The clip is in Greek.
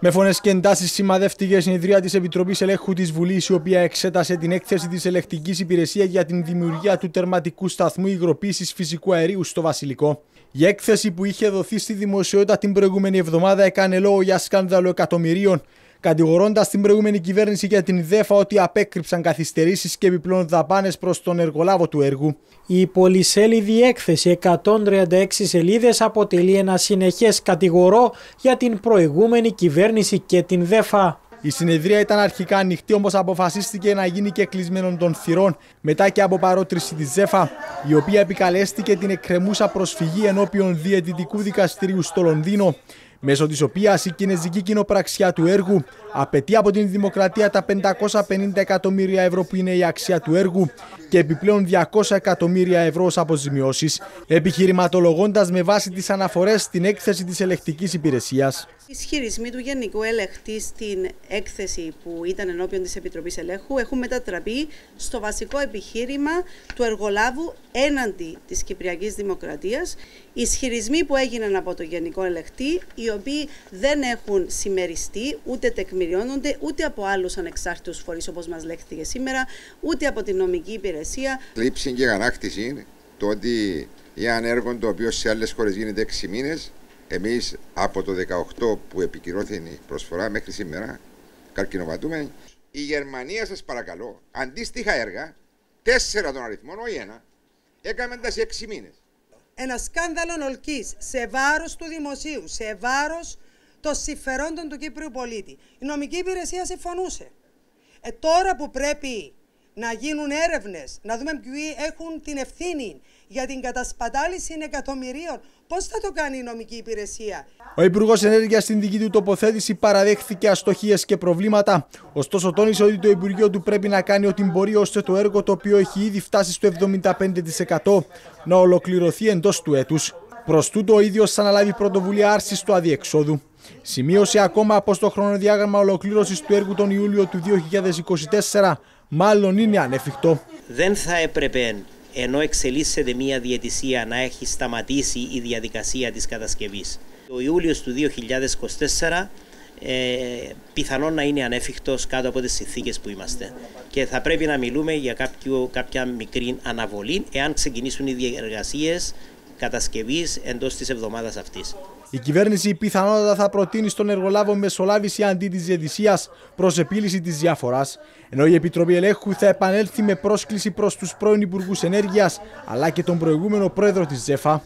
Με φωνές και εντάσεις σημαδεύτηκες η συνεδρία της Επιτροπής Ελέγχου της Βουλής, η οποία εξέτασε την έκθεση της Ελεκτικής Υπηρεσίας για την δημιουργία του τερματικού σταθμού υγροποίησης φυσικού αερίου στο Βασιλικό. Η έκθεση που είχε δοθεί στη δημοσιότητα την προηγούμενη εβδομάδα έκανε λόγο για σκάνδαλο εκατομμυρίων κατηγορώντας την προηγούμενη κυβέρνηση για την ΔΕΦΑ ότι απέκρυψαν καθυστερήσεις και επιπλέον δαπάνες προς τον εργολάβο του έργου. Η πολυσέλιδη έκθεση 136 σελίδες αποτελεί ένα συνεχές κατηγορό για την προηγούμενη κυβέρνηση και την ΔΕΦΑ. Η συνεδρία ήταν αρχικά ανοιχτή, όμως αποφασίστηκε να γίνει και κλεισμένων των θυρών μετά και από παρότριση της ΖΕΦΑ, η οποία επικαλέστηκε την εκκρεμούσα προσφυγή ενώπιον διαιτητικού δικαστηρίου στο Λονδίνο μέσω της οποίας η κινέζικη κοινοπραξιά του έργου απαιτεί από την Δημοκρατία τα 550 εκατομμύρια ευρώ που είναι η αξία του έργου και επιπλέον 200 εκατομμύρια ευρώ ως αποζημιώσεις, επιχειρηματολογώντας με βάση τις αναφορές στην έκθεση της ελεκτικής υπηρεσίας. Οι ισχυρισμοί του Γενικού Ελεκτή στην έκθεση που ήταν ενώπιον της Επιτροπής Ελέγχου έχουν μετατραπεί στο βασικό επιχείρημα του εργολάβου έναντι της Κυπριακής Δημοκρατίας. Οι ισχυρισμοί που έγιναν από το Γενικό Ελεκτή, οι οποίοι δεν έχουν συμμεριστεί, ούτε τεκμηριώνονται, ούτε από άλλους ανεξάρτητους φορείς όπως μας λέχθηκε σήμερα, ούτε από την νομική υπηρεσία. Λήψη και ανάκτηση το ότι για ένα έργο το οποίο σε άλλες χώρες γίνεται 6 μήνες Εμείς από το 18 που επικυρώθηκε η προσφορά μέχρι σήμερα καρκινοβατούμε. Η Γερμανία σας παρακαλώ, αντίστοιχα έργα, τέσσερα των αριθμών, όχι ένα, έκαμε τα σε έξι μήνες. Ένα σκάνδαλο ολκής σε βάρος του δημοσίου, σε βάρος των συμφερόντων του Κύπριου πολίτη. Η νομική υπηρεσία συμφωνούσε. Ε, τώρα που πρέπει να γίνουν έρευνες, να δούμε ποιοι έχουν την ευθύνη για την κατασπατάληση εκατομμυρίων. Πώς θα το κάνει η νομική υπηρεσία; Ο Υπουργός Ενέργειας στην δική του τοποθέτηση παραδέχθηκε αστοχίες και προβλήματα. Ωστόσο, τόνισε ότι το Υπουργείο του πρέπει να κάνει ό,τι μπορεί ώστε το έργο το οποίο έχει ήδη φτάσει στο 75% να ολοκληρωθεί εντός του έτους. Προς τούτο, ο ίδιος αναλάβει πρωτοβουλία άρσης του αδιεξόδου. Σημείωσε ακόμα πως το χρονοδιάγραμμα ολοκλήρωσης του έργου τον Ιούλιο του 2024 μάλλον είναι ανέφικτο. Δεν θα έπρεπε ενώ εξελίσσεται μια διαιτησία να έχει σταματήσει η διαδικασία της κατασκευής. Ο Ιούλιος του 2024 ε, πιθανόν να είναι ανέφικτος κάτω από τις συνθήκες που είμαστε και θα πρέπει να μιλούμε για κάποιο, κάποια μικρή αναβολή εάν ξεκινήσουν οι διεργασίες κατασκευής εντός της εβδομάδας αυτής. Η κυβέρνηση πιθανότατα θα προτείνει στον εργολάβο μεσολάβηση αντί της διαιτησίας προς επίλυση της διαφορά, ενώ η Επιτροπή Ελέγχου θα επανέλθει με πρόσκληση προς τους πρώην Υπουργούς Ενέργειας αλλά και τον προηγούμενο πρόεδρο της ΖΕΦΑ.